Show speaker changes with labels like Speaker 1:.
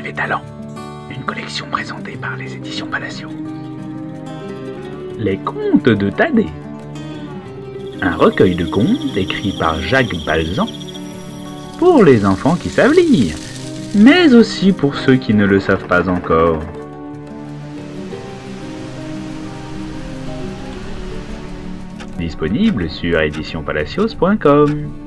Speaker 1: Rêve et Talent, une collection présentée par les éditions Palacio. Les contes de Thaddée. Un recueil de contes écrit par Jacques Balzan pour les enfants qui savent lire, mais aussi pour ceux qui ne le savent pas encore. Disponible sur éditionpalacios.com.